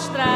mostrar.